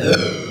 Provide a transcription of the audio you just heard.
Yeah.